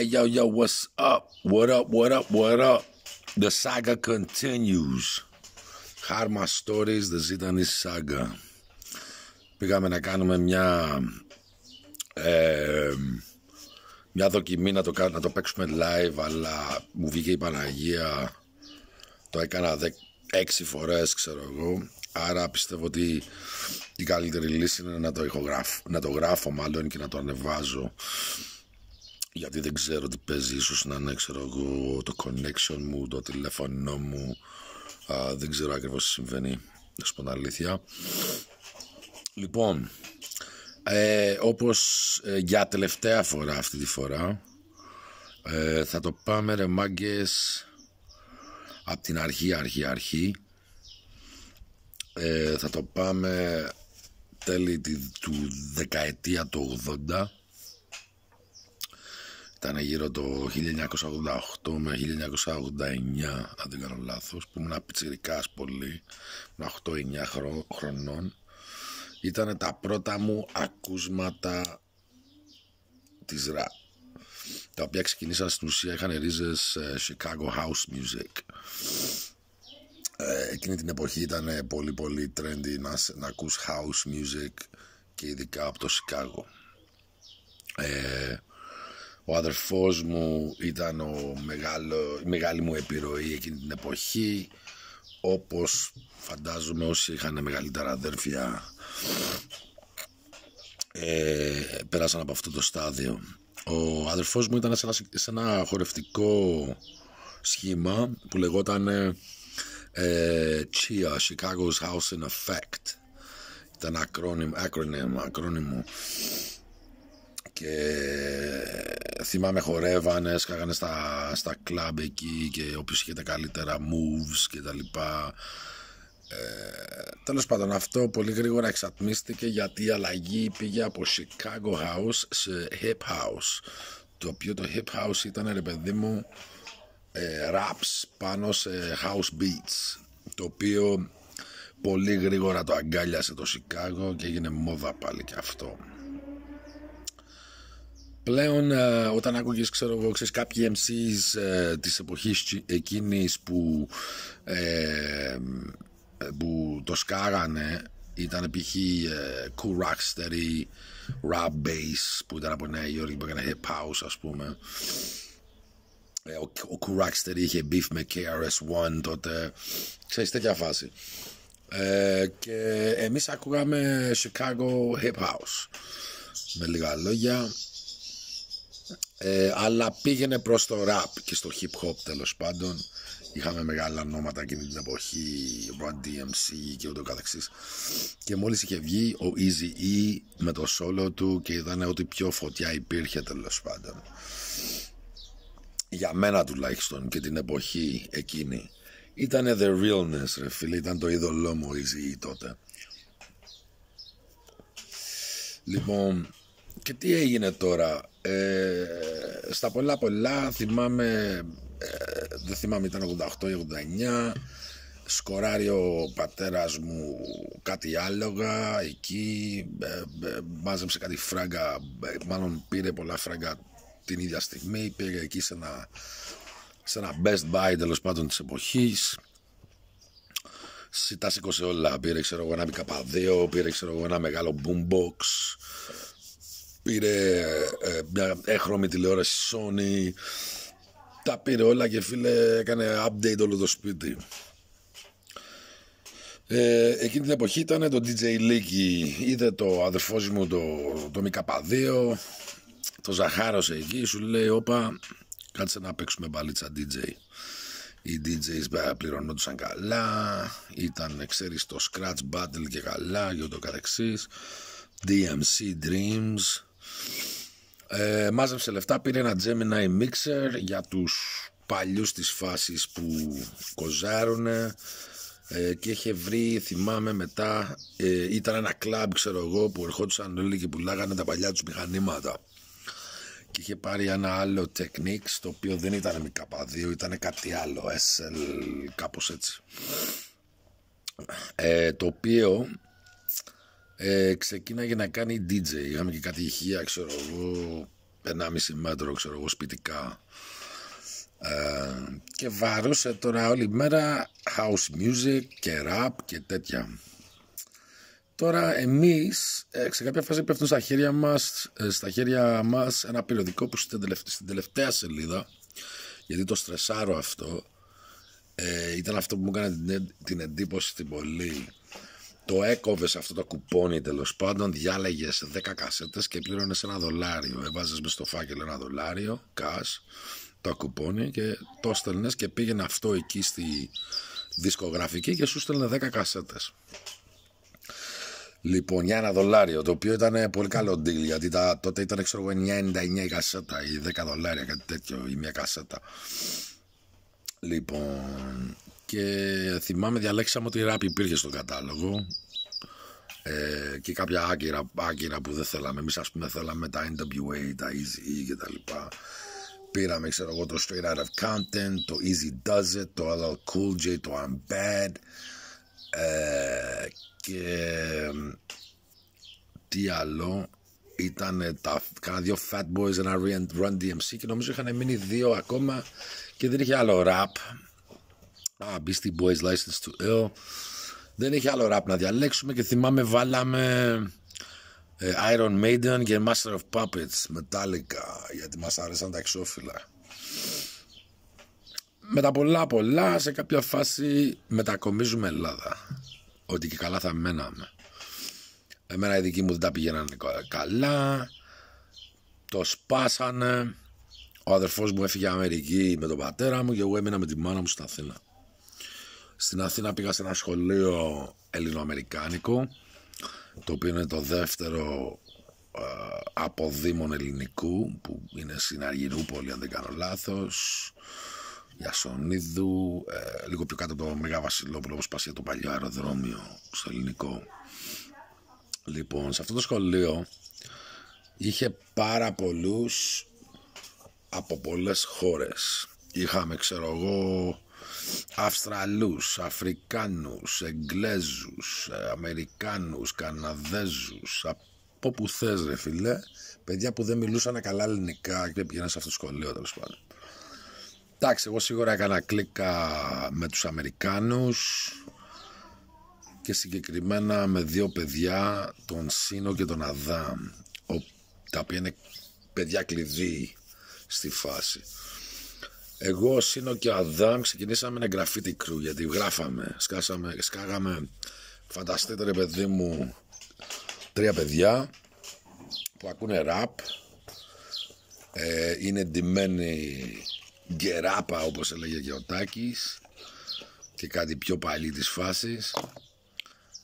Hey, yo, yo, what's up? What up, what up, what up? The saga continues. Harma Stories, The Zitani Saga. Πήγαμε να κάνουμε μια, ε, μια δοκιμή να το, κα- να το παίξουμε live, αλλά μου βγήκε η Παναγία. Το έκανα δεκ, έξι φορές, ξέρω εγώ. Άρα πιστεύω ότι η καλύτερη λύση είναι να το, ηχογράφω, να το γράφω μάλλον και να το ανεβάζω γιατί δεν ξέρω τι παίζει, ίσως να είναι ξέρω εγώ το connection μου, το τηλέφωνο μου, Α, δεν ξέρω ακριβώς τι συμβαίνει, να σου πω την αλήθεια. Λοιπόν, ε, όπως ε, για τελευταία φορά αυτή τη φορά, ε, θα το πάμε ρε μάγκες από την αρχή, αρχή, αρχή. Ε, θα το πάμε τέλη τη- του δεκαετία του 80 ήταν γύρω το 1988 με 1989 αν δεν κάνω λάθος που ήμουν πιτσιρικάς πολύ ήμουν 8-9 χρο- χρονών. Ήταν τα πρώτα μου ακούσματα της ραπ τα οποία ξεκινήσαν στην ουσία είχαν ρίζες ε, Chicago House Music. Ε, εκείνη την εποχή ήταν πολύ πολύ trendy να, σ- να ακούς house music και ειδικά από το Chicago. Ε, ο αδερφός μου ήταν ο μεγάλο, η μεγάλη μου επιρροή εκείνη την εποχή όπως φαντάζομαι όσοι είχαν μεγαλύτερα αδέρφια ε, πέρασαν από αυτό το στάδιο. Ο αδερφός μου ήταν σε ένα, σε ένα χορευτικό σχήμα που λεγόταν ε, CHIA, Chicago's House in Effect. Ήταν ακρόνιμο, acronym, ακρόνιμο και θυμάμαι χορεύανες, σκάγανε στα, στα κλαμπ εκεί και όποιος είχε τα καλύτερα moves και τα λοιπά. Ε, τέλος πάντων αυτό πολύ γρήγορα εξατμίστηκε γιατί η αλλαγή πήγε από Chicago House σε Hip House το οποίο το Hip House ήταν ρε παιδί μου ε, raps πάνω σε house beats το οποίο πολύ γρήγορα το αγκάλιασε το Chicago και έγινε μόδα πάλι και αυτό Πλέον ε, όταν άκουγες ξέρω εγώ ξέρεις κάποιοι MCs ε, της εποχής τσι- εκείνης που, ε, που το σκάγανε ήταν π.χ. Ε, Cool Rocksteady, Rob Bass που ήταν από Νέα Υόρκη που έκανε hip house ας πούμε. Ε, ο, ο Cool Rocksteady είχε beef με KRS-One τότε ξέρεις τέτοια φάση. Ε, και εμείς ακούγαμε Chicago Hip House με λίγα λόγια ε, αλλά πήγαινε προς το rap και στο hip hop τέλος πάντων. Είχαμε μεγάλα ονόματα εκείνη την εποχή Run DMC και ούτω καθεξής. Και μόλις είχε βγει ο Easy E με το solo του και ήταν ότι πιο φωτιά υπήρχε τέλος πάντων. Για μένα τουλάχιστον και την εποχή εκείνη. Ήταν the realness ρε φίλε. Ήταν το είδωλό μου ο Easy E τότε. Λοιπόν, και τι έγινε τώρα. Ε, στα πολλά πολλά θυμάμαι, ε, δεν θυμάμαι ήταν 88 ή 89, σκοράρει ο πατέρας μου κάτι άλογα εκεί, ε, ε, μάζεψε κάτι φράγκα, ε, μάλλον πήρε πολλά φράγκα την ίδια στιγμή, πήγε εκεί σε ένα, σε ένα best buy τέλος πάντων της εποχής, τα σήκωσε όλα. Πήρε ξέρω εγώ ένα MK2, πήρε ξέρω εγώ ένα μεγάλο boombox, πήρε ε, μια έχρωμη τηλεόραση Sony, τα πήρε όλα και φίλε έκανε update όλο το σπίτι. Ε, εκείνη την εποχή ήταν το DJ Leaky, είδε το αδερφός μου το, το MK2, το ζαχάρωσε εκεί, σου λέει όπα κάτσε να παίξουμε μπαλίτσα DJ. Οι DJs πληρωνόντουσαν καλά, ήταν ξέρεις το scratch battle και καλά και ούτω καθεξής. DMC Dreams. Ε, μάζεψε λεφτά, πήρε ένα Gemini Mixer για τους παλιούς της φάσης που κοζάρουνε ε, και είχε βρει, θυμάμαι μετά, ε, ήταν ένα κλαμπ ξέρω εγώ που ερχόντουσαν όλοι και πουλάγανε τα παλιά τους μηχανήματα. Και είχε πάρει ένα άλλο Technics το οποίο δεν ήταν MK2 ήταν κάτι άλλο SL κάπως έτσι. Ε, το οποίο ε, ξεκίναγε να κάνει DJ είχαμε και κάτι ηχεία ξέρω εγώ 1,5 μέτρο ξέρω εγώ σπιτικά. Ε, και βαρούσε τώρα όλη μέρα house music και rap και τέτοια. Τώρα εμείς ε, σε κάποια φάση πέφτουν στα χέρια μας, ε, στα χέρια μας ένα περιοδικό που στην τελευταία, στην τελευταία σελίδα γιατί το στρεσάρω αυτό ε, ήταν αυτό που μου έκανε την, την εντύπωση στην πολύ το έκοβες αυτό το κουπόνι τέλος πάντων, διάλεγες 10 κασέτες και πλήρωνες ένα δολάριο. Έβαζες μες στο φάκελο ένα δολάριο, cash, το κουπόνι και το στέλνες και πήγαινε αυτό εκεί στη δισκογραφική και σου στέλνε 10 κασέτες. Λοιπόν, για ένα δολάριο, το οποίο ήταν πολύ καλό deal, γιατί τα, τότε ήταν ξέρω 9,99 η κασέτα ή 10 δολάρια, κάτι τέτοιο, ή μια κασέτα. Λοιπόν, και θυμάμαι διαλέξαμε ότι η ράπ υπήρχε στο κατάλογο ε, και κάποια άκυρα, άκυρα που δεν θέλαμε. Εμείς ας πούμε θέλαμε τα NWA, τα Easy E και τα λοιπά. Πήραμε, ξέρω εγώ, το Straight Out of Compton, το Easy Does It, το LL Cool J, το I'm Bad. Ε, και τι άλλο ήταν τα κάνα δύο Fat Boys, ένα Run DMC και νομίζω είχαν μείνει δύο ακόμα και δεν είχε άλλο rap. Ah, Beastie Boys License to Ill. Δεν είχε άλλο rap να διαλέξουμε και θυμάμαι βάλαμε ε, Iron Maiden και Master of Puppets, Metallica, γιατί μας άρεσαν τα εξώφυλλα. Με τα πολλά πολλά σε κάποια φάση μετακομίζουμε Ελλάδα. Ότι και καλά θα μέναμε. Εμένα οι δικοί μου δεν τα πηγαίνανε καλά. Το σπάσανε. Ο αδερφός μου έφυγε Αμερική με τον πατέρα μου και εγώ έμεινα με τη μάνα μου στην Αθήνα. Στην Αθήνα πήγα σε ένα σχολείο ελληνοαμερικάνικο το οποίο είναι το δεύτερο ε, από ελληνικού που είναι στην Αργυρούπολη αν δεν κάνω λάθος Ιασονίδου ε, λίγο πιο κάτω το Μεγά Βασιλόπουλο όπως πας για το παλιό αεροδρόμιο στο ελληνικό. Λοιπόν σε αυτό το σχολείο είχε πάρα πολλούς από πολλές χώρες. Είχαμε ξέρω εγώ Αυστραλούς, Αφρικάνους, Εγγλέζους, ε, Αμερικάνους, Καναδέζους, από που θες ρε φίλε, παιδιά που δεν μιλούσαν καλά ελληνικά και πήγαιναν σε αυτό το σχολείο τέλος πάντων. Εντάξει, εγώ σίγουρα έκανα κλίκα με τους Αμερικάνους και συγκεκριμένα με δύο παιδιά, τον Σίνο και τον Αδάμ, τα οποία είναι παιδιά κλειδί στη φάση. Εγώ, ο Σίνο και ο Αδάμ ξεκινήσαμε ένα graffiti crew γιατί γράφαμε, σκάσαμε, σκάγαμε, φανταστείτε ρε παιδί μου, τρία παιδιά που ακούνε ραπ, ε, είναι ντυμένοι γκεράπα όπως έλεγε και ο Τάκης και κάτι πιο παλί της φάσης.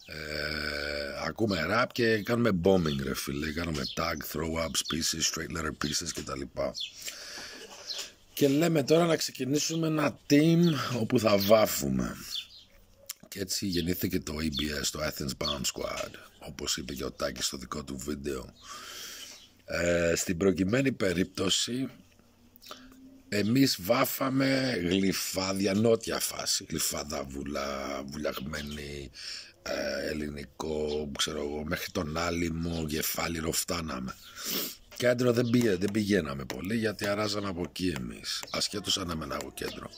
Ε, ακούμε ραπ και κάνουμε bombing ρε φίλε, κάνουμε tag, throw ups, pieces, straight letter pieces κτλ. Και λέμε τώρα να ξεκινήσουμε ένα team όπου θα βάφουμε. Και έτσι γεννήθηκε το EBS, το Athens Bomb Squad, όπως είπε και ο Τάκης στο δικό του βίντεο. Ε, στην προκειμένη περίπτωση, εμείς βάφαμε γλυφάδια, νότια φάση, γλυφάδα βουλα, βουλιαγμένη, ε, ελληνικό, ξέρω εγώ, μέχρι τον άλυμο, γεφάλιρο φτάναμε. Κέντρο δεν, πήγε, δεν πηγαίναμε πολύ γιατί αράζαμε από εκεί εμείς. Ασχέτως αν έμενα εγώ κέντρο.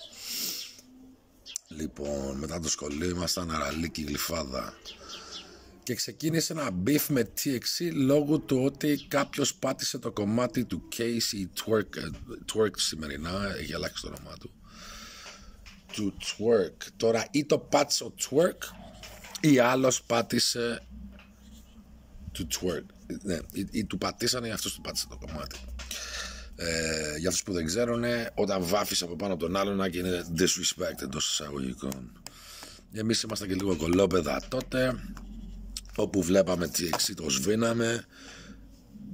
Λοιπόν, μετά το σχολείο ήμασταν αραλίκη γλυφάδα. Και ξεκίνησε ένα beef με TXC λόγω του ότι κάποιος πάτησε το κομμάτι του Casey Twerk, ε, Twerk σημερινά, έχει αλλάξει το όνομά του. Του Twerk. Τώρα ή το πάτησε ο Twerk ή άλλος πάτησε του Twerk ναι, ή, ή, του πατήσανε ή αυτός του πάτησε το κομμάτι. Ε, για αυτούς που δεν ξέρουν, όταν βάφεις από πάνω τον άλλον και είναι disrespect εντός εισαγωγικών. Εμείς ήμασταν και λίγο κολόπεδα τότε, όπου βλέπαμε τι εξή το σβήναμε,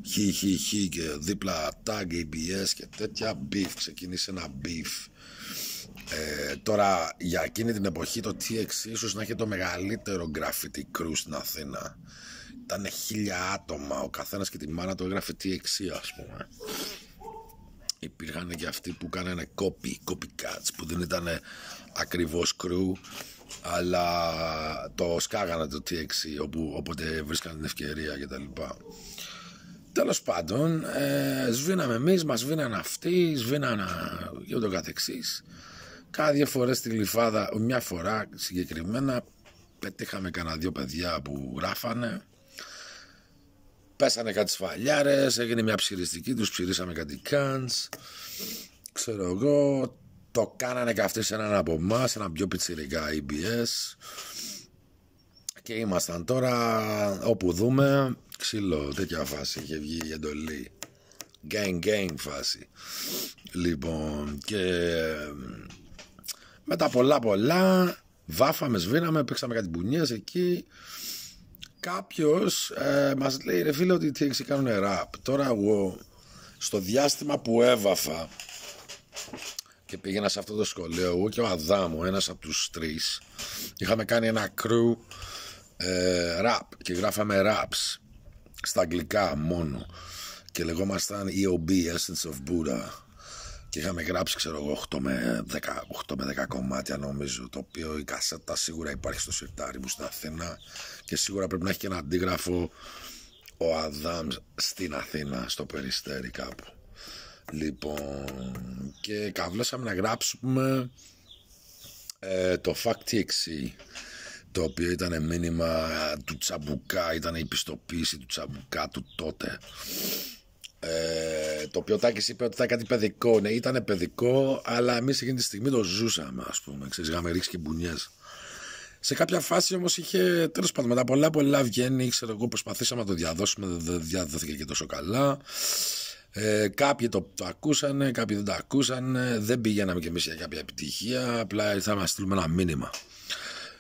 χι χι χι και δίπλα tag, ABS και τέτοια, beef, ξεκίνησε ένα beef. Ε, τώρα για εκείνη την εποχή το TX ίσως να έχει το μεγαλύτερο graffiti crew στην Αθήνα ήταν χίλια άτομα, ο καθένας και τη μάνα του έγραφε τι εξή ας πούμε. Υπήρχαν και αυτοί που κάνανε copy, copycats, που δεν ήταν ακριβώς crew, αλλά το σκάγανε το TX, όπου, όποτε βρίσκανε την ευκαιρία κτλ. Τέλος πάντων, ε, σβήναμε εμείς, μας σβήναν αυτοί, σβήναν και ούτω καθεξής. Κάνα δύο φορές στη γλυφάδα, μια φορά συγκεκριμένα, πετύχαμε κανένα δύο παιδιά που γράφανε. Πέσανε κάτι σφαλιάρες, έγινε μια ψηριστική, τους ψηρίσαμε κάτι κάνς. Ξέρω εγώ, το κάνανε και αυτοί σε έναν από εμάς, έναν πιο πιτσιρικά EBS. Και ήμασταν τώρα όπου δούμε ξύλο, τέτοια φάση είχε βγει η εντολή. Gang gang φάση. Λοιπόν, και με τα πολλά πολλά βάφαμε, σβήναμε, παίξαμε κάτι μπουνιές εκεί. Κάποιος ε, μας λέει ρε φίλε ότι τι έξι κάνουν ραπ. Τώρα εγώ στο διάστημα που έβαφα και πήγαινα σε αυτό το σχολείο εγώ και ο Αδάμο, ένας από τους τρεις είχαμε κάνει ένα crew ε, rap και γράφαμε raps στα αγγλικά μόνο και λεγόμασταν EOB, Essence of Buddha και είχαμε γράψει ξέρω εγώ 8 με 10, 8 με 10 κομμάτια νομίζω το οποίο η κασέτα σίγουρα υπάρχει στο σιρτάρι μου στην Αθήνα και σίγουρα πρέπει να έχει και ένα αντίγραφο ο Αδάμς στην Αθήνα στο Περιστέρι κάπου λοιπόν και καβλώσαμε να γράψουμε ε, το Fact TXC το οποίο ήταν μήνυμα του Τσαμπουκά, ήταν η πιστοποίηση του Τσαμπουκά του τότε. Ε, το οποίο Τάκης είπε ότι ήταν κάτι παιδικό. Ναι, ήταν παιδικό, αλλά εμείς εκείνη τη στιγμή το ζούσαμε, ας πούμε. Ξέρεις, είχαμε ρίξει και μπουνιές. Σε κάποια φάση όμως είχε, τέλος πάντων, μετά πολλά πολλά βγαίνει, ξέρω εγώ, προσπαθήσαμε να το διαδώσουμε, δεν διαδόθηκε και τόσο καλά. Ε, κάποιοι το, το ακούσανε, κάποιοι δεν το ακούσανε, δεν πηγαίναμε κι εμείς για κάποια επιτυχία, απλά ήρθαμε να στείλουμε ένα μήνυμα.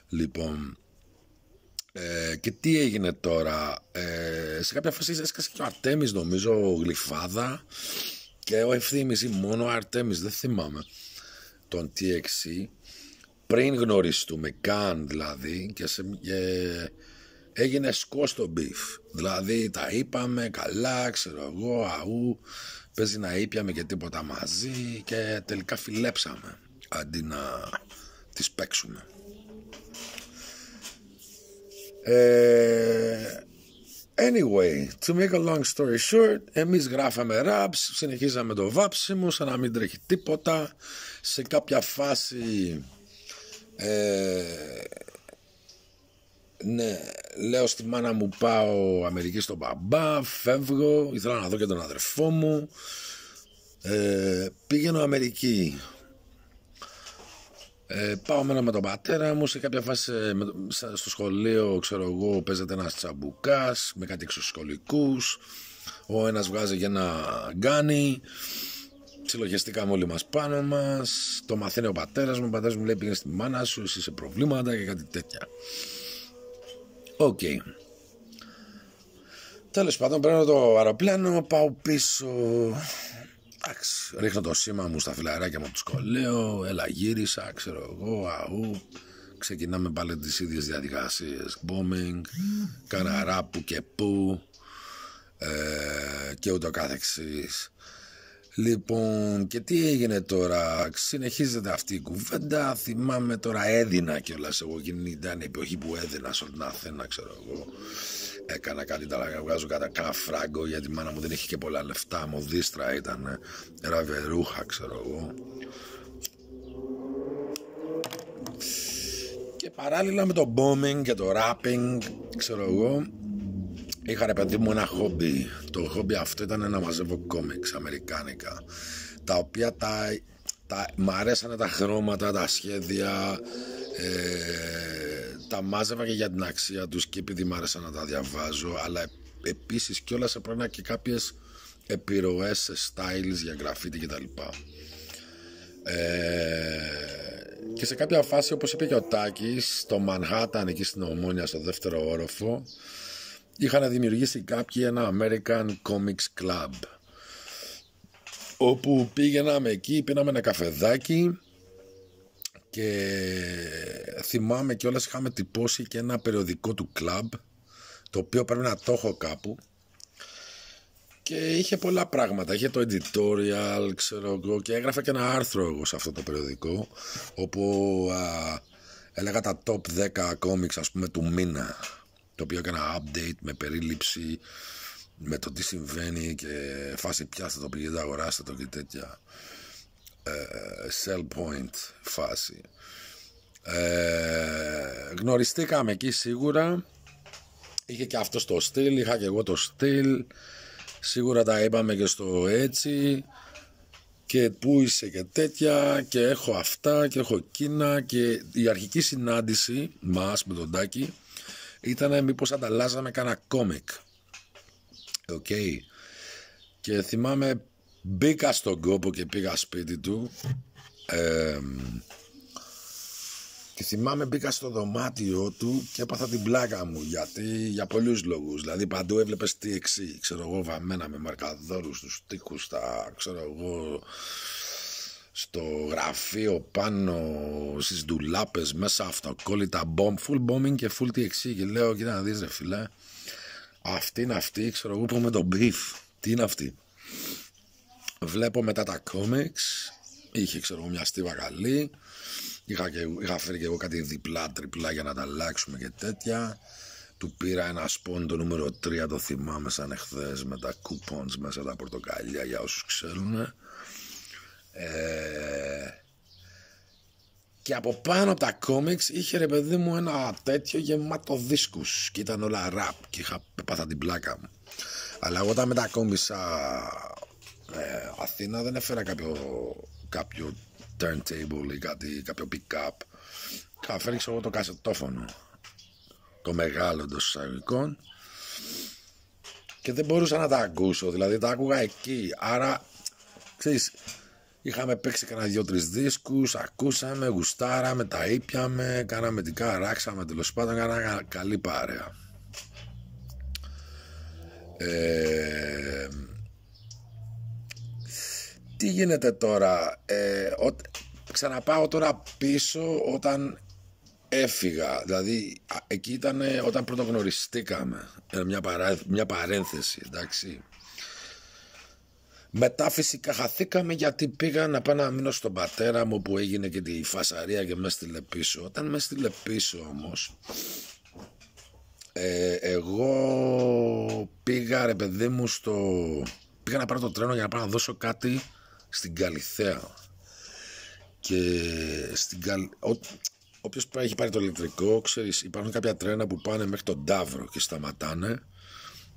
Λοιπόν, ε, και τι έγινε τώρα. Ε, σε κάποια φάση έσκασε και ο Αρτέμις νομίζω γλυφάδα και ο Ευθύμης ή μόνο ο Αρτέμις, δεν θυμάμαι τον TXC πριν γνωριστούμε καν δηλαδή και, σε, έγινε σκωτ στο beef δηλαδή τα είπαμε καλά ξέρω εγώ αού παίζει να ήπιαμε και τίποτα μαζί και τελικά φιλέψαμε αντί να τις παίξουμε ε, anyway, to make a long story short, εμείς γράφαμε raps, συνεχίζαμε το βάψιμο σαν να μην τρέχει τίποτα. Σε κάποια φάση, ε, ναι, λέω στη μάνα μου πάω Αμερική στον μπαμπά, φεύγω, ήθελα να δω και τον αδερφό μου. Ε, πήγαινω Αμερική. Ε, πάω μένα με τον πατέρα μου σε κάποια φάση στο σχολείο ξέρω εγώ παίζεται ένας τσαμπουκάς με κάτι εξωσχολικούς. Ο ένας βγάζει για ένα γκάνι συλλογιστήκαμε όλοι μας πάνω μας το μαθαίνει ο πατέρας μου ο πατέρας μου λέει πήγαινε στη μάνα σου εσύ σε προβλήματα και κάτι τέτοια οκ okay. Τέλος πάντων παίρνω το αεροπλάνο πάω πίσω Εντάξει, ρίχνω το σήμα μου στα φιλαράκια μου από το σχολείο, έλα γύρισα, ξέρω εγώ, αού. Ξεκινάμε πάλι τις ίδιες διαδικασίες, bombing, καναρά που και που ε, και ούτω καθεξής. Λοιπόν, και τι έγινε τώρα, συνεχίζεται αυτή η κουβέντα, θυμάμαι τώρα έδινα κιόλας εγώ, εκείνη ήταν η εποχή που έδινα σε όλη την Αθήνα, ξέρω εγώ. Έκανα κάτι τα βγάζω κατά κάνα φράγκο γιατί η μάνα μου δεν είχε και πολλά λεφτά. Μοδίστρα ήταν, ραβερούχα ξέρω εγώ. Και παράλληλα με το bombing και το rapping, ξέρω εγώ, είχα ρε παιδί μου ένα χόμπι. Το χόμπι αυτό ήταν να μαζεύω κόμιξ αμερικάνικα, τα οποία τα, τα, μ' αρέσανε τα χρώματα, τα σχέδια, ε, τα μάζευα και για την αξία τους και επειδή μ' άρεσε να τα διαβάζω αλλά επίσης κιόλας έπαιρνα και κάποιες επιρροές σε styles για γραφίτι και τα λοιπά ε, και σε κάποια φάση όπως είπε και ο Τάκης στο Manhattan εκεί στην Ομόνια στο δεύτερο όροφο είχαν δημιουργήσει κάποιοι ένα American Comics Club όπου πήγαιναμε εκεί, πίναμε ένα καφεδάκι και θυμάμαι και όλες είχαμε τυπώσει και ένα περιοδικό του κλαμπ το οποίο πρέπει να το έχω κάπου και είχε πολλά πράγματα. Είχε το editorial, ξέρω εγώ, και έγραφα και ένα άρθρο εγώ σε αυτό το περιοδικό, όπου α, έλεγα τα top 10 comics, ας πούμε, του μήνα, το οποίο έκανα update με περίληψη με το τι συμβαίνει και φάση πιάστε το πηγαίνετε αγοράστε το και τέτοια. Ε, sell point φάση. Ε, γνωριστήκαμε εκεί σίγουρα. Είχε και αυτό το στυλ είχα και εγώ το στυλ. Σίγουρα τα είπαμε και στο έτσι. Και πού είσαι και τέτοια και έχω αυτά και έχω εκείνα και η αρχική συνάντηση μας με τον Τάκη ήταν μήπως ανταλλάζαμε κάνα κόμικ. Οκ. Και θυμάμαι μπήκα στον κόπο και πήγα σπίτι του. Και θυμάμαι μπήκα στο δωμάτιο του και έπαθα την πλάκα μου γιατί για πολλούς λόγους. Δηλαδή παντού έβλεπες τι εξή. Ξέρω εγώ βαμμένα με μαρκαδόρους στους τοίχους τα ξέρω εγώ στο γραφείο πάνω στις ντουλάπες μέσα αυτοκόλλητα bomb, full bombing και full TXC και λέω κοίτα να δεις ρε φίλε αυτή είναι αυτή, ξέρω εγώ που με τον beef. Τι είναι αυτή; Βλέπω μετά τα comics. Είχε ξέρω εγώ μια στίβα καλή. Είχα, και, είχα φέρει και εγώ κάτι διπλά, τριπλά για να τα αλλάξουμε και τέτοια. Του πήρα ένα σπον το νούμερο 3, το θυμάμαι σαν εχθές με τα coupons μέσα τα πορτοκαλιά για όσους ξέρουν. Ε, και από πάνω από τα κόμιξ είχε ρε παιδί μου ένα τέτοιο γεμάτο δίσκους και ήταν όλα ραπ και είχα πάθα την πλάκα μου. Αλλά εγώ όταν μετακόμισα ε, Αθήνα δεν έφερα κάποιο, κάποιο turntable ή κάτι, κάποιο pick-up. Είχα εγώ το κασετόφωνο. Το μεγάλο των εισαγωγικών. Και δεν μπορούσα να τα ακούσω, δηλαδή τα άκουγα εκεί. Άρα, ξέρεις, Είχαμε παίξει κανένα δυο-τρεις δίσκους, ακούσαμε, γουστάραμε, τα ήπιαμε, κάναμε την ράξαμε τέλος πάντων, κάναμε καλή παρέα. Ε, τι γίνεται τώρα, ε, ξαναπάω τώρα πίσω όταν έφυγα, δηλαδή εκεί ήταν όταν πρωτογνωριστήκαμε, μια, μια παρένθεση, εντάξει. Μετά φυσικά χαθήκαμε γιατί πήγα να πάω να μείνω στον πατέρα μου που έγινε και τη φασαρία και μες στείλε πίσω. Όταν μες στείλε πίσω όμως, ε, εγώ πήγα ρε παιδί μου στο... Πήγα να πάρω το τρένο για να πάω να δώσω κάτι στην Καλυθέα. Και στην Καλ... Ό, όποιος έχει πάρει το ηλεκτρικό, ξέρεις, υπάρχουν κάποια τρένα που πάνε μέχρι τον Ταύρο και σταματάνε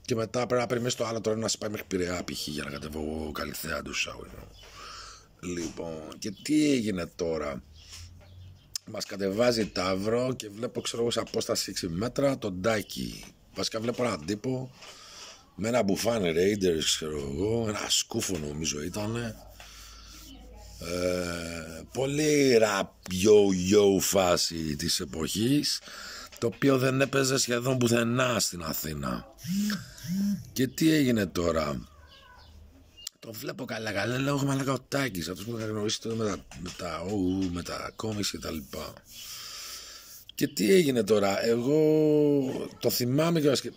και μετά πρέπει να περιμένεις το άλλο τώρα να σε πάει μέχρι Πειραιά π.χ. για να κατεβώ εγώ καλυθέα του Λοιπόν, και τι έγινε τώρα. Μας κατεβάζει Ταύρο και βλέπω ξέρω εγώ σε απόσταση 6 μέτρα τον Ντάκι. Βασικά βλέπω έναν τύπο με ένα μπουφάν Raiders ξέρω εγώ, ένα σκούφο νομίζω ήταν. Ε, πολύ ραπ yo yo φάση της εποχής το οποίο δεν έπαιζε σχεδόν πουθενά στην Αθήνα. Και τι έγινε τώρα; Το βλέπω καλά καλά, λέω μαλάκα ο Τάκης, αυτός που είχα γνωρίσει τότε με τα, με τα OU, με τα κόμις και τα λοιπά. Και τι έγινε τώρα, εγώ το θυμάμαι και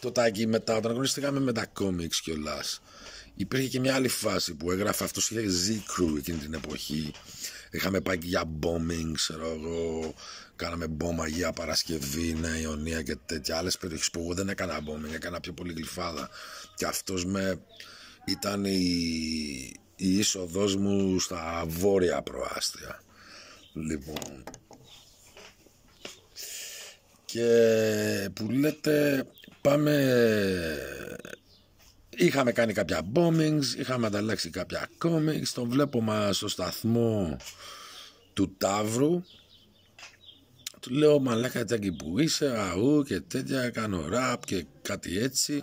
το Τάκη μετά, όταν γνωριστήκαμε με τα κόμιξ κιόλας. Υπήρχε και μια άλλη φάση που έγραφε αυτός είχε Z-Crew εκείνη την εποχή. Είχαμε πάει για bombing, ξέρω εγώ, Κάναμε μπόμα για Παρασκευή, Νέα Ιωνία και τέτοια άλλες περιοχές που εγώ δεν έκανα μπόμινγκ, έκανα πιο πολύ γλυφάδα. Και αυτός με ήταν η, η είσοδο μου στα βόρεια προάστια. Λοιπόν. Και που λέτε πάμε Είχαμε κάνει κάποια bombings, είχαμε ανταλλάξει κάποια comics, τον βλέπω μας στο σταθμό του Ταύρου του λέω μαλάκα τζάκι που είσαι, αού και τέτοια, κάνω ραπ και κάτι έτσι.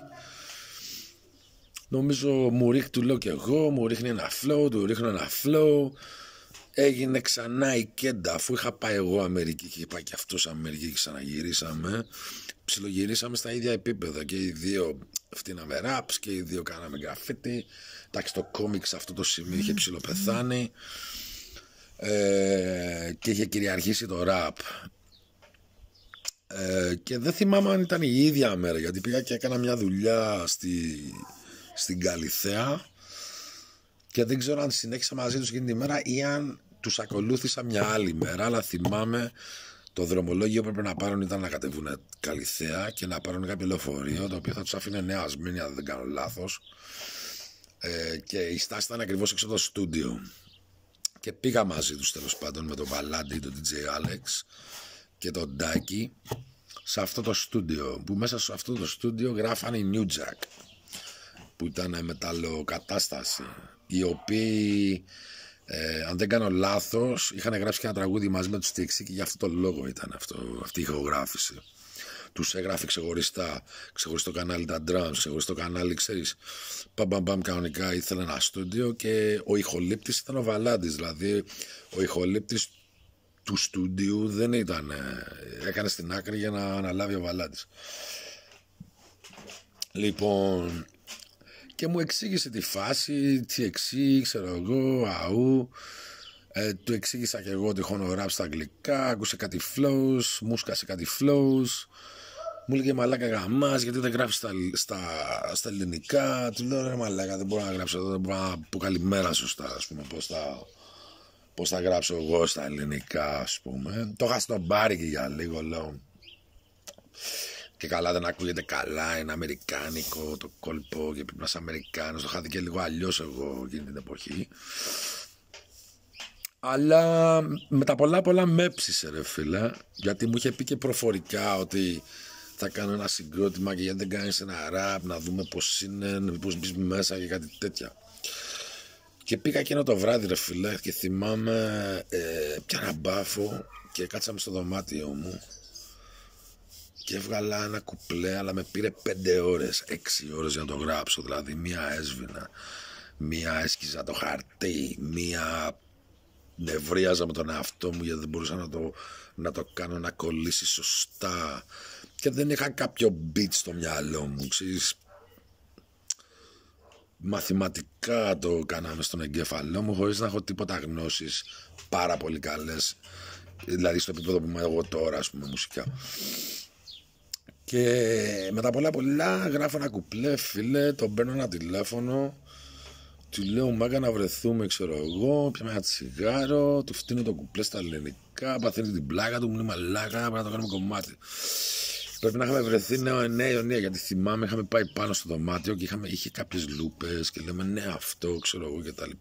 Νομίζω μου ρίχνει, του λέω και εγώ, μου ρίχνει ένα flow, του ρίχνω ένα flow. Έγινε ξανά η κέντα, αφού είχα πάει εγώ Αμερική και πάει και αυτός Αμερική και ξαναγυρίσαμε. Ψιλογυρίσαμε στα ίδια επίπεδα και οι δύο φτύναμε raps και οι δύο κάναμε γραφίτι. Εντάξει το κόμιξ αυτό το σημείο είχε ψιλοπεθάνει. Ε, και είχε κυριαρχήσει το ραπ ε, και δεν θυμάμαι αν ήταν η ίδια μέρα γιατί πήγα και έκανα μια δουλειά στη, στην Καλυθέα και δεν ξέρω αν συνέχισα μαζί τους εκείνη τη μέρα ή αν τους ακολούθησα μια άλλη μέρα αλλά θυμάμαι Το δρομολόγιο που έπρεπε να πάρουν ήταν να κατεβούν καλυθέα και να πάρουν κάποιο λεωφορείο το οποίο θα τους άφηνε νέα ασμένη, αν δεν κάνω λάθος. Ε, και η στάση ήταν ακριβώς έξω από το στούντιο. Και πήγα μαζί τους τέλος πάντων με τον Βαλάντι, τον DJ Alex και τον Ντάκι σε αυτό το στούντιο. Που μέσα σε αυτό το στούντιο γράφανε οι New Jack που ήταν μεταλλοκατάσταση. Οι οποίοι ε, αν δεν κάνω λάθος, είχαν γράψει και ένα τραγούδι μαζί με τους Τίξι και γι' αυτό το λόγο ήταν αυτό, αυτή η ηχογράφηση. Τους έγραφε ξεχωριστά, ξεχωριστό κανάλι τα drums, ξεχωριστό κανάλι, ξέρεις. Παμπαμπαμ κανονικά ήθελε ένα στούντιο και ο ηχολήπτης ήταν ο Βαλάντης. Δηλαδή, ο ηχολήπτης του στούντιου δεν ήταν. Ε, έκανε στην άκρη για να αναλάβει ο Βαλάντης. Λοιπόν, και μου εξήγησε τη φάση, τι εξή, ξέρω εγώ, αού. Ε, του εξήγησα και εγώ ότι έχω ραπ στα αγγλικά, άκουσε κάτι flows, μου σκάσε κάτι flows. Μου λέγε μαλάκα γαμάς γιατί δεν γράφεις στα, στα, στα, ελληνικά. Του λέω ρε μαλάκα δεν μπορώ να γράψω εδώ, δεν μπορώ να πω καλημέρα σωστά ας πούμε πώς θα, πώς θα γράψω εγώ στα ελληνικά ας πούμε. Το είχα στον μπάρι και για λίγο λέω και καλά δεν ακούγεται καλά, είναι αμερικάνικο το κόλπο και πρέπει να είσαι Αμερικάνος. Το είχα δει και λίγο αλλιώς εγώ εκείνη την εποχή. Αλλά με τα πολλά πολλά με έψησε ρε φίλε, γιατί μου είχε πει και προφορικά ότι θα κάνω ένα συγκρότημα και γιατί δεν κάνεις ένα ραπ, να δούμε πώς είναι, πώς μπεις μέσα και κάτι τέτοια. Και πήγα εκείνο το βράδυ ρε φίλε και θυμάμαι ε, ένα μπάφο και κάτσαμε στο δωμάτιο μου και έβγαλα ένα κουπλέ αλλά με πήρε πέντε ώρες, έξι ώρες για να το γράψω. Δηλαδή μία έσβηνα μία έσκιζα το χαρτί μία νευρίαζα με τον εαυτό μου γιατί δεν μπορούσα να το, να το κάνω να κολλήσει σωστά. Και δεν είχα κάποιο beat στο μυαλό μου ξέρεις. Μαθηματικά το κάναμε στον εγκέφαλό μου χωρίς να έχω τίποτα γνώσεις πάρα πολύ καλές. Δηλαδή στο επίπεδο που είμαι εγώ τώρα ας πούμε μουσικά και με τα πολλά πολλά γράφω ένα κουπλέ, φίλε, τον παίρνω ένα τηλέφωνο, του λέω μάγκα να βρεθούμε, ξέρω εγώ, πιάμε ένα τσιγάρο, του φτύνω το κουπλέ στα ελληνικά, παθαίνει την πλάκα του, μου λέει μαλάκα, πρέπει να το κάνουμε κομμάτι. Πρέπει να είχαμε βρεθεί νέο νέο νέο, γιατί θυμάμαι είχαμε πάει πάνω στο δωμάτιο και είχαμε, είχε κάποιες λούπες και λέμε ναι αυτό, ξέρω εγώ κτλ.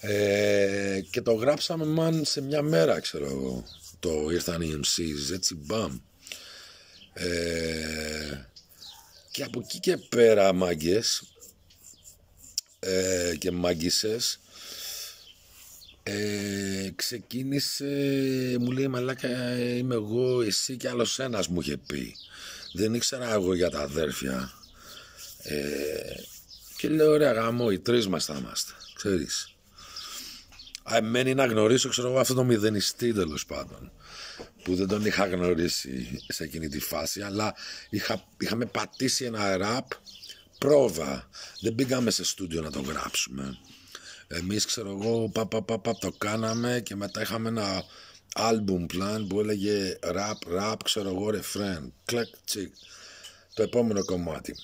Ε, και το γράψαμε μαν σε μια μέρα, ξέρω εγώ. Το ήρθαν οι MCs, έτσι μπαμ. Ε, και από εκεί και πέρα μάγκες ε, και μάγκησες ε, ξεκίνησε μου λέει μαλάκα είμαι εγώ εσύ και άλλος ένας μου είχε πει. Δεν ήξερα εγώ για τα αδέρφια ε, και λέω ωραία γάμο οι τρεις μας θα είμαστε ξέρεις εμένει να γνωρίσω ξέρω εγώ αυτό το μηδενιστή τέλος πάντων που δεν τον είχα γνωρίσει σε εκείνη τη φάση αλλά είχα, είχαμε πατήσει ένα ραπ πρόβα δεν πήγαμε σε στούντιο να το γράψουμε εμείς ξέρω εγώ πα, πα, πα, το κάναμε και μετά είχαμε ένα album plan που έλεγε rap, rap, ξέρω εγώ, refrain, κλεκ, τσικ. Το επόμενο κομμάτι.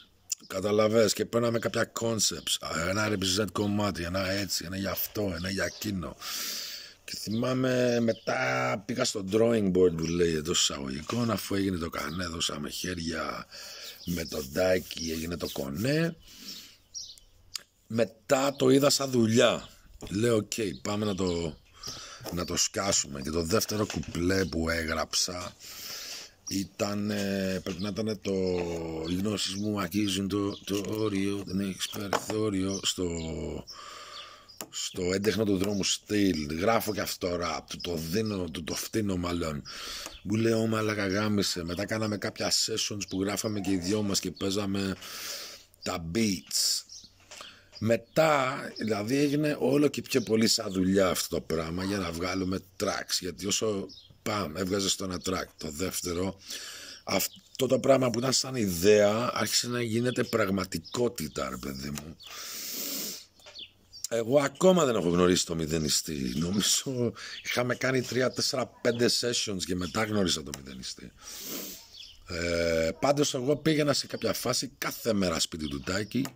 Καταλαβες και παίρναμε κάποια concepts, ένα represent κομμάτι, ένα έτσι, ένα για αυτό, ένα για εκείνο. Και θυμάμαι μετά πήγα στο drawing board που λέει εντός εισαγωγικών αφού έγινε το κανέ, δώσαμε χέρια με το ντάκι, έγινε το κονέ. Μετά το είδα σαν δουλειά. Λέω, οκ, πάμε να το, να το σκάσουμε. Και το δεύτερο κουπλέ που έγραψα ήταν, πρέπει να ήταν το «Οι γνώσεις μου αγγίζουν το, το όριο, δεν έχεις περιθώριο» στο στο έντεχνο του δρόμου στυλ, γράφω και αυτό ραπ, του το δίνω, του το φτύνω μάλλον. Μου λέει ο μαλάκα γάμισε. Μετά κάναμε κάποια sessions που γράφαμε και οι δυο μας και παίζαμε τα beats. Μετά, δηλαδή έγινε όλο και πιο πολύ σαν δουλειά αυτό το πράγμα για να βγάλουμε tracks. Γιατί όσο πάμε, έβγαζες στο ένα track, το δεύτερο, αυτό το πράγμα που ήταν σαν ιδέα άρχισε να γίνεται πραγματικότητα, ρε παιδί μου. Εγώ ακόμα δεν έχω γνωρίσει το μηδενιστή. Νομίζω είχαμε κάνει 3, 4, 5 sessions και μετά γνώρισα το μηδενιστή. Ε, πάντως εγώ πήγαινα σε κάποια φάση κάθε μέρα σπίτι του Τάκη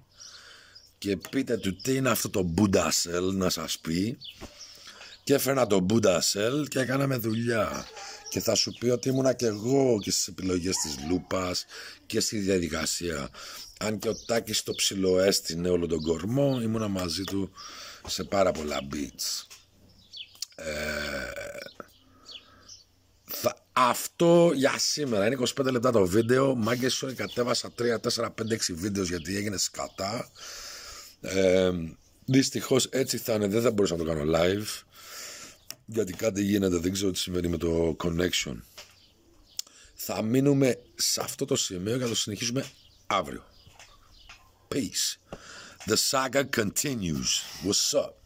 και πείτε του τι είναι αυτό το Buddha Cell να σας πει και έφερνα τον Buddha Cell και έκαναμε δουλειά. Και θα σου πει ότι ήμουνα και εγώ και στις επιλογές της Λούπας και στη διαδικασία. Αν και ο Τάκης το ψιλοέστηνε όλο τον κορμό, ήμουνα μαζί του σε πάρα πολλά beats. Ε, θα, αυτό για σήμερα είναι 25 λεπτά το βίντεο. Μάγκες σου κατέβασα 3, 4, 5, 6 βίντεος γιατί έγινε σκατά. Ε, Δυστυχώς έτσι θα είναι. Δεν θα μπορούσα να το κάνω live. Γιατί κάτι γίνεται. Δεν ξέρω τι συμβαίνει με το connection. Θα μείνουμε σε αυτό το σημείο και θα το συνεχίσουμε αύριο. Peace. The saga continues. What's up?